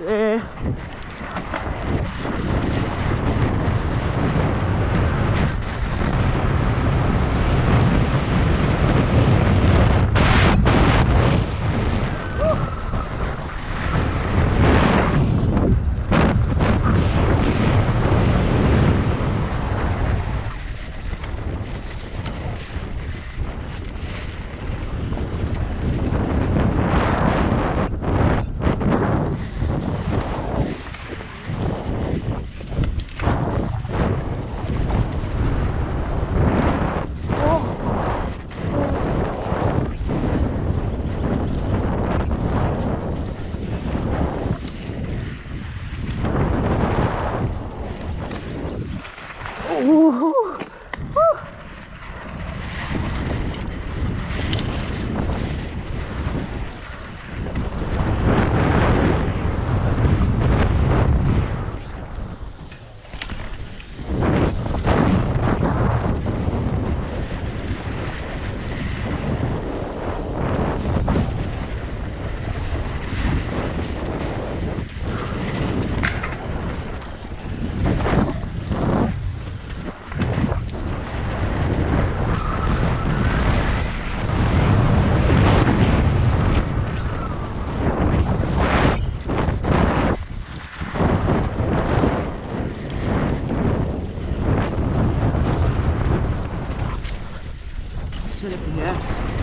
诶。Saya.